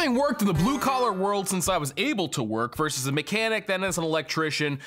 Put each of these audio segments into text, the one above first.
Having worked in the blue collar world since I was able to work versus a mechanic, then as an electrician,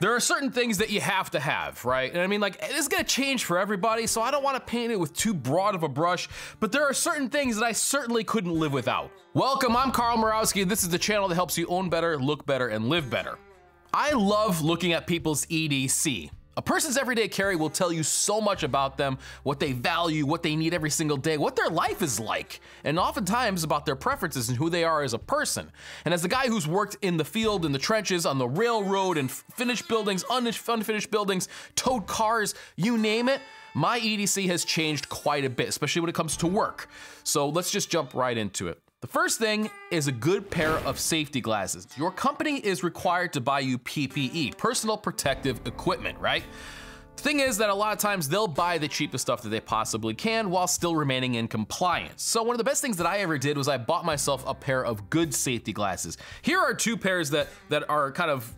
there are certain things that you have to have, right? And I mean, like, it's gonna change for everybody, so I don't wanna paint it with too broad of a brush, but there are certain things that I certainly couldn't live without. Welcome, I'm Carl Murawski, and this is the channel that helps you own better, look better, and live better. I love looking at people's EDC. A person's everyday carry will tell you so much about them, what they value, what they need every single day, what their life is like, and oftentimes about their preferences and who they are as a person. And as the guy who's worked in the field, in the trenches, on the railroad, and finished buildings, unfinished buildings, towed cars, you name it, my EDC has changed quite a bit, especially when it comes to work. So let's just jump right into it. The first thing is a good pair of safety glasses. Your company is required to buy you PPE, personal protective equipment, right? The thing is that a lot of times they'll buy the cheapest stuff that they possibly can while still remaining in compliance. So one of the best things that I ever did was I bought myself a pair of good safety glasses. Here are two pairs that that are kind of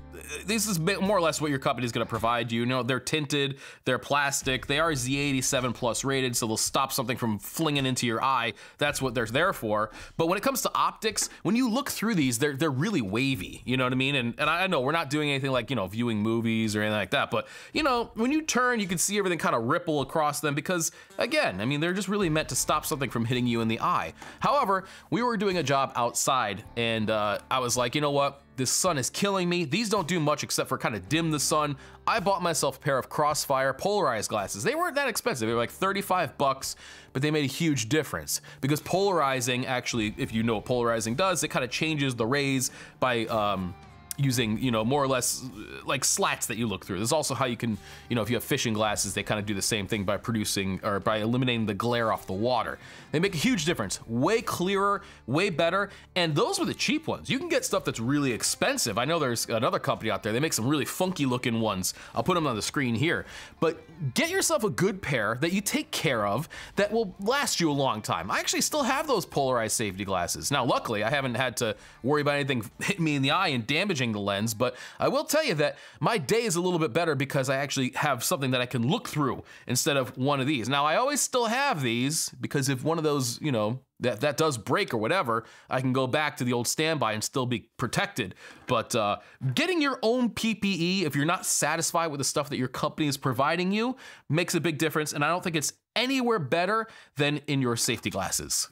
this is more or less what your company is going to provide you. You know, they're tinted, they're plastic, they are Z87 plus rated, so they'll stop something from flinging into your eye. That's what they're there for. But when it comes to optics, when you look through these, they're they're really wavy. You know what I mean? And and I know we're not doing anything like you know viewing movies or anything like that, but you know when you turn, you can see everything kind of ripple across them because again, I mean they're just really meant to stop something from hitting you in the eye. However, we were doing a job outside, and uh, I was like, you know what? This sun is killing me. These don't do much except for kind of dim the sun. I bought myself a pair of Crossfire polarized glasses. They weren't that expensive. They were like 35 bucks, but they made a huge difference because polarizing actually, if you know what polarizing does, it kind of changes the rays by um, using, you know, more or less uh, like slats that you look through. There's also how you can, you know, if you have fishing glasses, they kind of do the same thing by producing or by eliminating the glare off the water. They make a huge difference. Way clearer, way better, and those were the cheap ones. You can get stuff that's really expensive. I know there's another company out there, they make some really funky looking ones. I'll put them on the screen here. But get yourself a good pair that you take care of that will last you a long time. I actually still have those polarized safety glasses. Now, luckily, I haven't had to worry about anything hitting me in the eye and damaging the lens, but I will tell you that my day is a little bit better because I actually have something that I can look through instead of one of these. Now, I always still have these because if one of those, you know, that, that does break or whatever, I can go back to the old standby and still be protected. But uh, getting your own PPE, if you're not satisfied with the stuff that your company is providing you, makes a big difference. And I don't think it's anywhere better than in your safety glasses.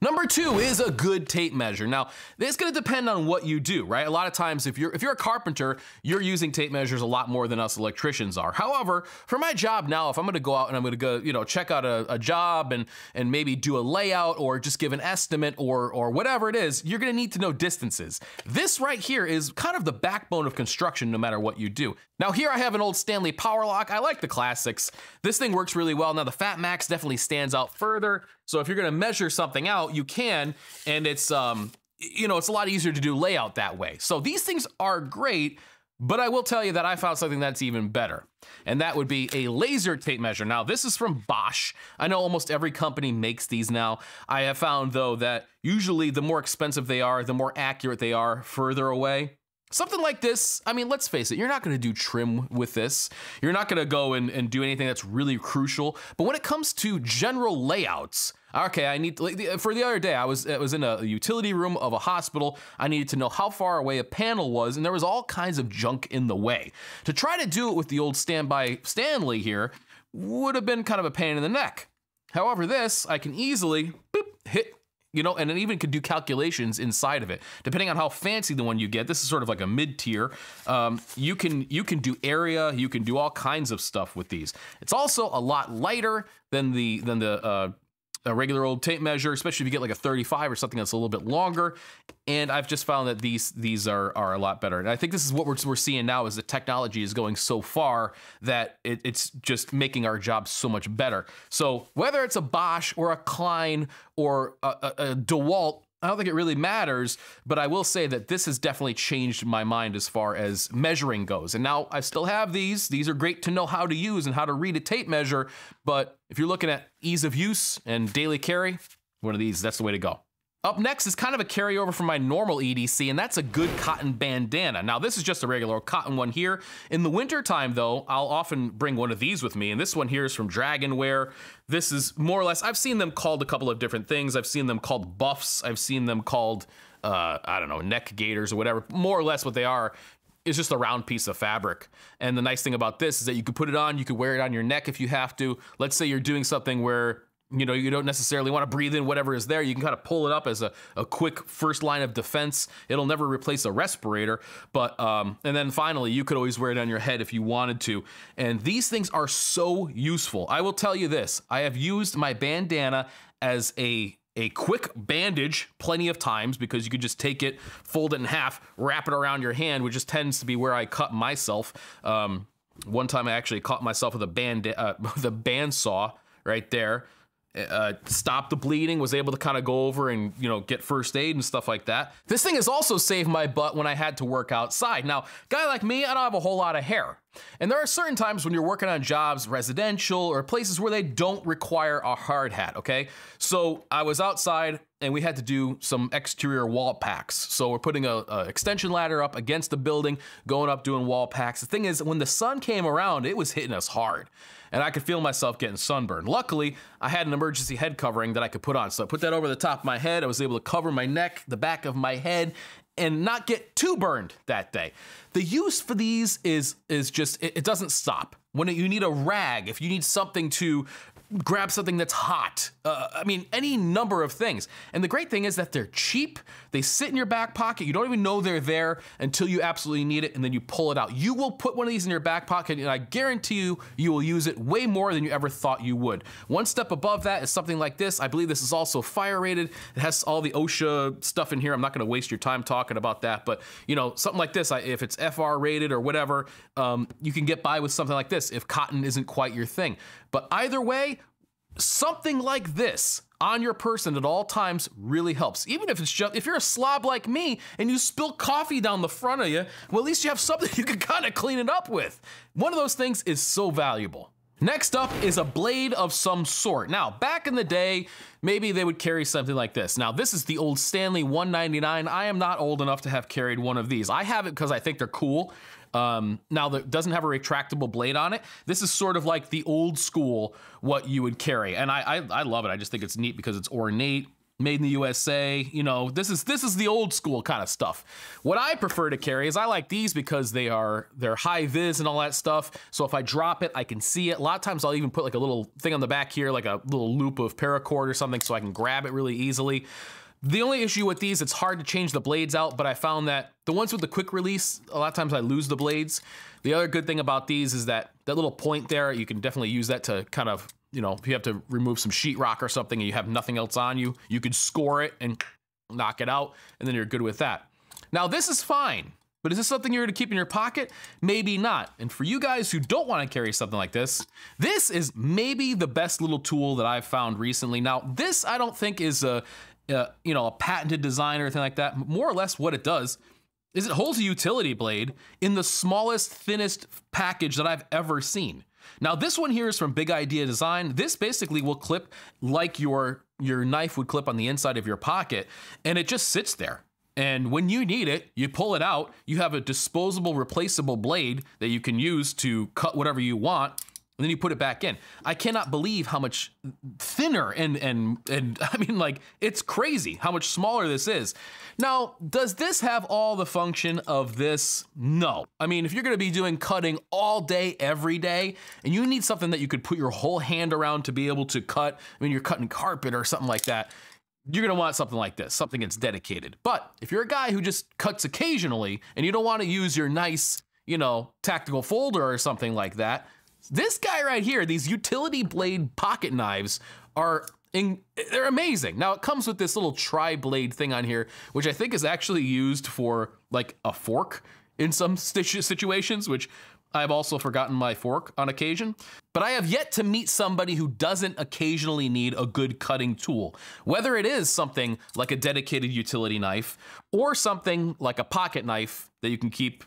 Number two is a good tape measure. Now, it's gonna depend on what you do, right? A lot of times, if you're if you're a carpenter, you're using tape measures a lot more than us electricians are. However, for my job now, if I'm gonna go out and I'm gonna go, you know, check out a, a job and and maybe do a layout or just give an estimate or or whatever it is, you're gonna need to know distances. This right here is kind of the backbone of construction, no matter what you do. Now here I have an old Stanley Power Lock. I like the classics. This thing works really well. Now the Fat Max definitely stands out further. So if you're gonna measure something out, you can, and it's um, you know, it's a lot easier to do layout that way. So these things are great, but I will tell you that I found something that's even better, and that would be a laser tape measure. Now, this is from Bosch. I know almost every company makes these now. I have found, though, that usually the more expensive they are, the more accurate they are further away. Something like this, I mean, let's face it, you're not gonna do trim with this. You're not gonna go and, and do anything that's really crucial. But when it comes to general layouts, okay, I need, for the other day, I was, I was in a utility room of a hospital. I needed to know how far away a panel was, and there was all kinds of junk in the way. To try to do it with the old standby Stanley here would have been kind of a pain in the neck. However, this, I can easily boop, hit you know, and it even could do calculations inside of it. Depending on how fancy the one you get, this is sort of like a mid tier. Um, you can you can do area, you can do all kinds of stuff with these. It's also a lot lighter than the than the uh, a regular old tape measure, especially if you get like a 35 or something that's a little bit longer. And I've just found that these these are are a lot better. And I think this is what we're, we're seeing now is the technology is going so far that it, it's just making our jobs so much better. So whether it's a Bosch or a Klein or a, a, a DeWalt, I don't think it really matters, but I will say that this has definitely changed my mind as far as measuring goes. And now I still have these. These are great to know how to use and how to read a tape measure. But if you're looking at ease of use and daily carry, one of these, that's the way to go. Up next is kind of a carryover from my normal EDC, and that's a good cotton bandana. Now, this is just a regular cotton one here. In the wintertime, though, I'll often bring one of these with me, and this one here is from Dragonwear. This is more or less, I've seen them called a couple of different things. I've seen them called buffs. I've seen them called, uh, I don't know, neck gaiters or whatever. More or less what they are is just a round piece of fabric. And the nice thing about this is that you can put it on, you can wear it on your neck if you have to. Let's say you're doing something where you know, you don't necessarily want to breathe in whatever is there. You can kind of pull it up as a, a quick first line of defense. It'll never replace a respirator, but um, and then finally, you could always wear it on your head if you wanted to. And these things are so useful. I will tell you this: I have used my bandana as a a quick bandage plenty of times because you could just take it, fold it in half, wrap it around your hand, which just tends to be where I cut myself. Um, one time I actually caught myself with a band uh, a bandsaw right there uh, stopped the bleeding, was able to kind of go over and, you know, get first aid and stuff like that. This thing has also saved my butt when I had to work outside. Now, guy like me, I don't have a whole lot of hair. And there are certain times when you're working on jobs, residential or places where they don't require a hard hat, okay? So I was outside and we had to do some exterior wall packs. So we're putting a, a, extension ladder up against the building, going up doing wall packs. The thing is, when the sun came around, it was hitting us hard and I could feel myself getting sunburned. Luckily, I had an emergency head covering that I could put on. So I put that over the top of my head. I was able to cover my neck, the back of my head, and not get too burned that day. The use for these is is just it, it doesn't stop. When you need a rag, if you need something to grab something that's hot. Uh, I mean, any number of things. And the great thing is that they're cheap. They sit in your back pocket. You don't even know they're there until you absolutely need it, and then you pull it out. You will put one of these in your back pocket, and I guarantee you, you will use it way more than you ever thought you would. One step above that is something like this. I believe this is also fire rated. It has all the OSHA stuff in here. I'm not going to waste your time talking about that, but you know, something like this, if it's FR rated or whatever, um, you can get by with something like this if cotton isn't quite your thing. But either way, something like this on your person at all times really helps. Even if it's just, if you're a slob like me and you spill coffee down the front of you, well, at least you have something you can kind of clean it up with. One of those things is so valuable. Next up is a blade of some sort. Now, back in the day, maybe they would carry something like this. Now, this is the old Stanley 199. I am not old enough to have carried one of these. I have it because I think they're cool. Um, now that doesn't have a retractable blade on it. This is sort of like the old school what you would carry, and I, I I love it. I just think it's neat because it's ornate made in the USA. You know, this is this is the old school kind of stuff. What I prefer to carry is I like these because they are they're high vis and all that stuff. So if I drop it, I can see it. A lot of times I'll even put like a little thing on the back here, like a little loop of paracord or something, so I can grab it really easily. The only issue with these, it's hard to change the blades out, but I found that the ones with the quick release, a lot of times I lose the blades. The other good thing about these is that that little point there, you can definitely use that to kind of, you know, if you have to remove some sheetrock or something and you have nothing else on you, you could score it and knock it out, and then you're good with that. Now this is fine, but is this something you're gonna keep in your pocket? Maybe not. And for you guys who don't wanna carry something like this, this is maybe the best little tool that I've found recently. Now, this I don't think is a, uh, you know, a patented design or anything like that. More or less what it does is it holds a utility blade in the smallest, thinnest package that I've ever seen. Now this one here is from Big Idea Design. This basically will clip like your, your knife would clip on the inside of your pocket and it just sits there. And when you need it, you pull it out, you have a disposable replaceable blade that you can use to cut whatever you want and then you put it back in. I cannot believe how much thinner and and and I mean like it's crazy how much smaller this is. Now, does this have all the function of this? No. I mean, if you're going to be doing cutting all day every day and you need something that you could put your whole hand around to be able to cut, I mean you're cutting carpet or something like that, you're gonna want something like this, something that's dedicated. But if you're a guy who just cuts occasionally and you don't want to use your nice, you know, tactical folder or something like that, this guy right here, these utility blade pocket knives are in, they're amazing. Now it comes with this little tri-blade thing on here, which I think is actually used for like a fork in some situations, which I've also forgotten my fork on occasion. But I have yet to meet somebody who doesn't occasionally need a good cutting tool. Whether it is something like a dedicated utility knife or something like a pocket knife that you can keep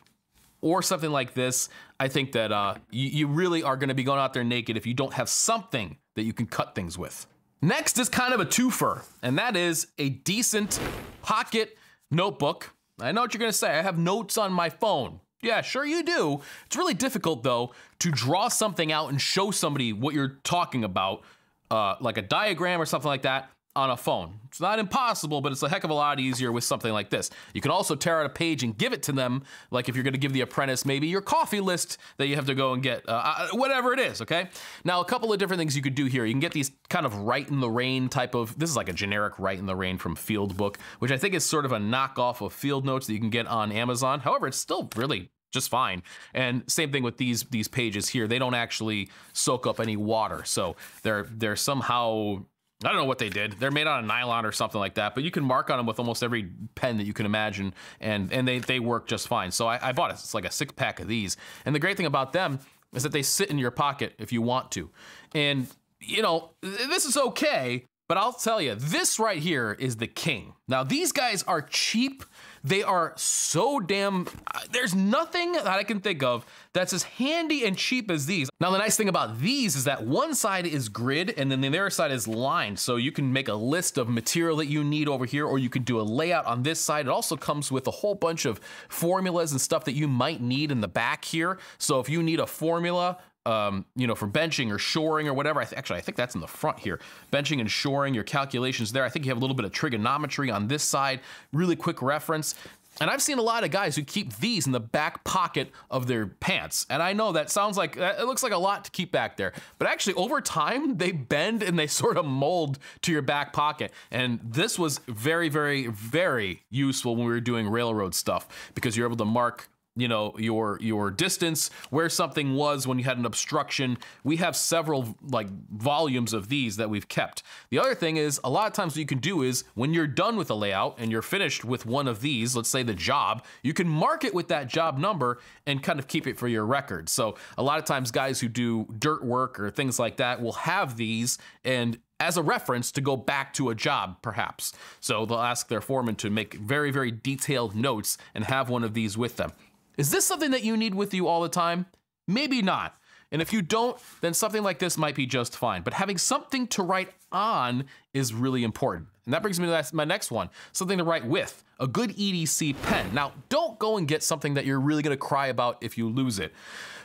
or something like this, I think that uh, you, you really are going to be going out there naked if you don't have something that you can cut things with. Next is kind of a twofer, and that is a decent pocket notebook. I know what you're gonna say, I have notes on my phone. Yeah, sure you do. It's really difficult though to draw something out and show somebody what you're talking about, uh, like a diagram or something like that, on a phone. It's not impossible, but it's a heck of a lot easier with something like this. You can also tear out a page and give it to them, like if you're gonna give the apprentice maybe your coffee list that you have to go and get, uh, uh, whatever it is, okay? Now, a couple of different things you could do here. You can get these kind of Write in the Rain type of, this is like a generic Write in the Rain from Field Book, which I think is sort of a knockoff of Field Notes that you can get on Amazon. However, it's still really just fine. And same thing with these these pages here. They don't actually soak up any water. So they're they're somehow I don't know what they did. They're made out of nylon or something like that, but you can mark on them with almost every pen that you can imagine, and and they they work just fine. So I, I bought it. It's like a six pack of these, and the great thing about them is that they sit in your pocket if you want to, and you know this is okay. But I'll tell you, this right here is the king. Now these guys are cheap they are so damn, there's nothing that I can think of that's as handy and cheap as these. Now, the nice thing about these is that one side is grid and then the other side is lined. So you can make a list of material that you need over here, or you can do a layout on this side. It also comes with a whole bunch of formulas and stuff that you might need in the back here. So if you need a formula, um, you know, for benching or shoring or whatever. I th actually, I think that's in the front here. Benching and shoring, your calculations there. I think you have a little bit of trigonometry on this side. Really quick reference. And I've seen a lot of guys who keep these in the back pocket of their pants. And I know that sounds like, it looks like a lot to keep back there. But actually, over time, they bend and they sort of mold to your back pocket. And this was very, very, very useful when we were doing railroad stuff because you're able to mark you know your your distance where something was when you had an obstruction we have several like volumes of these that we've kept the other thing is a lot of times what you can do is when you're done with a layout and you're finished with one of these let's say the job you can mark it with that job number and kind of keep it for your record so a lot of times guys who do dirt work or things like that will have these and as a reference to go back to a job, perhaps. So they'll ask their foreman to make very, very detailed notes and have one of these with them. Is this something that you need with you all the time? Maybe not. And if you don't, then something like this might be just fine. But having something to write on is really important. And that brings me to my next one, something to write with, a good EDC pen. Now, don't go and get something that you're really gonna cry about if you lose it.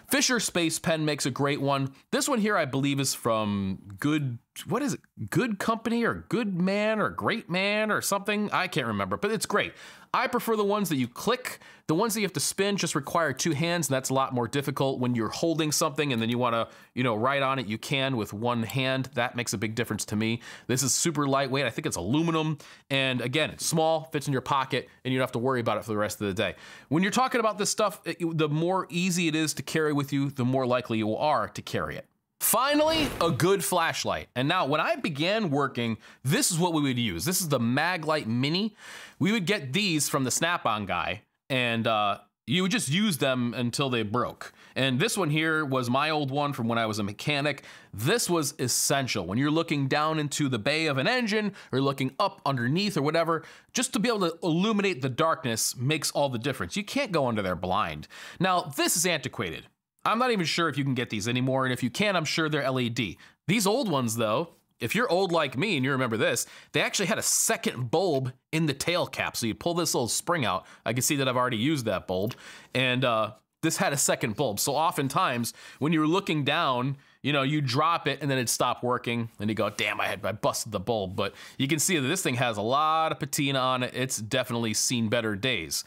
Fisher Space Pen makes a great one. This one here, I believe, is from Good, what is it? Good Company or Good Man or Great Man or something? I can't remember, but it's great. I prefer the ones that you click. The ones that you have to spin just require two hands, and that's a lot more difficult. When you're holding something and then you wanna, you know, write on it, you can with one hand. That makes a big difference to me. This is super lightweight. I think it's aluminum. And again, it's small, fits in your pocket, and you don't have to worry about it for the rest of the day. When you're talking about this stuff, the more easy it is to carry with you, the more likely you are to carry it. Finally, a good flashlight. And now when I began working, this is what we would use. This is the Maglite Mini. We would get these from the Snap-on guy and uh, you would just use them until they broke. And this one here was my old one from when I was a mechanic. This was essential when you're looking down into the bay of an engine or looking up underneath or whatever, just to be able to illuminate the darkness makes all the difference. You can't go under there blind. Now, this is antiquated. I'm not even sure if you can get these anymore, and if you can, I'm sure they're LED. These old ones, though, if you're old like me and you remember this, they actually had a second bulb in the tail cap. So you pull this little spring out. I can see that I've already used that bulb, and uh, this had a second bulb. So oftentimes, when you're looking down, you know, you drop it and then it stopped working, and you go, "Damn, I had I busted the bulb." But you can see that this thing has a lot of patina on it. It's definitely seen better days.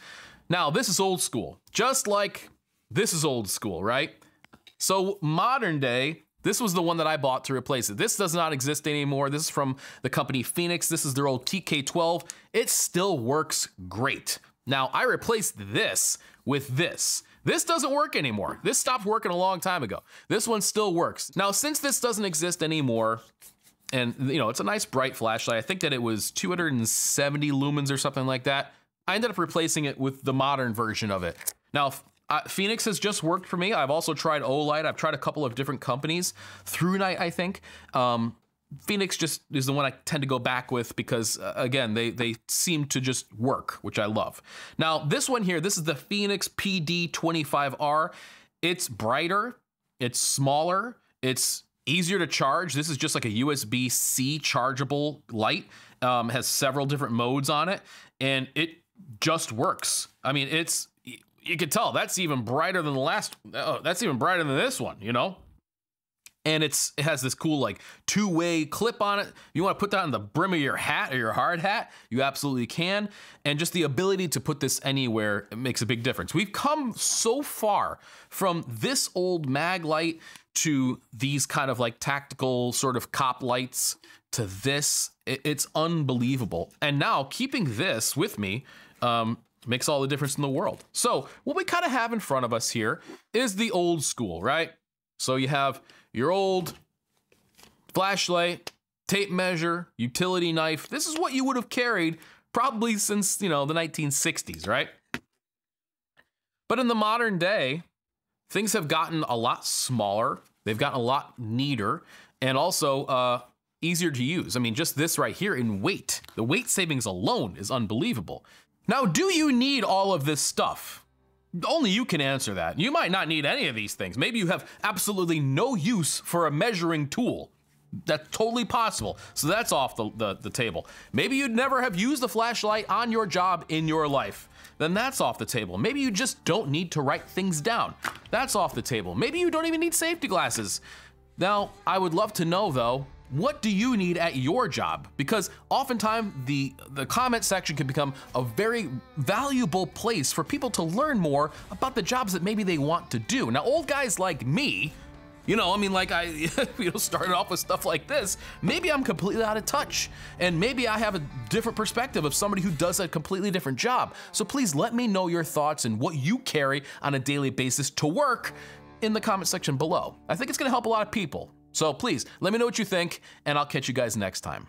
Now, this is old school, just like this is old school, right? So modern day, this was the one that I bought to replace it. This does not exist anymore. This is from the company Fenix. This is their old TK12. It still works great. Now, I replaced this with this. This doesn't work anymore. This stopped working a long time ago. This one still works. Now, since this doesn't exist anymore, and you know, it's a nice bright flashlight. I think that it was 270 lumens or something like that. I ended up replacing it with the modern version of it. Now, uh, Fenix has just worked for me. I've also tried Olight. I've tried a couple of different companies. ThruNite, I think. Um, Fenix just is the one I tend to go back with because uh, again, they they seem to just work, which I love. Now, this one here, this is the Fenix PD25R. It's brighter, it's smaller, it's easier to charge. This is just like a USB C chargeable light. Um, has several different modes on it, and it just works. I mean, it's you can tell that's even brighter than the last. Oh, that's even brighter than this one. You know, and it's it has this cool like two-way clip on it. You want to put that on the brim of your hat or your hard hat, you absolutely can. And just the ability to put this anywhere makes a big difference. We've come so far from this old Maglite to these kind of like tactical sort of cop lights to this. It's unbelievable. And now keeping this with me um, makes all the difference in the world. So what we kind of have in front of us here is the old school, right? So you have your old flashlight, tape measure, utility knife. This is what you would have carried probably since, you know, the 1960s, right? But in the modern day, things have gotten a lot smaller. They've gotten a lot neater and also uh, easier to use. I mean, just this right here in weight, the weight savings alone is unbelievable. Now, do you need all of this stuff? Only you can answer that. You might not need any of these things. Maybe you have absolutely no use for a measuring tool. That's totally possible. So that's off the, the, the, table. Maybe you'd never have used a flashlight on your job in your life. Then that's off the table. Maybe you just don't need to write things down. That's off the table. Maybe you don't even need safety glasses. Now, I would love to know though, what do you need at your job? Because oftentimes the, the comment section can become a very valuable place for people to learn more about the jobs that maybe they want to do. Now, old guys like me, you know, I mean, like I, you know, started off with stuff like this. Maybe I'm completely out of touch, and maybe I have a different perspective of somebody who does a completely different job. So please let me know your thoughts and what you carry on a daily basis to work in the comment section below. I think it's gonna help a lot of people. So please, let me know what you think, and I'll catch you guys next time.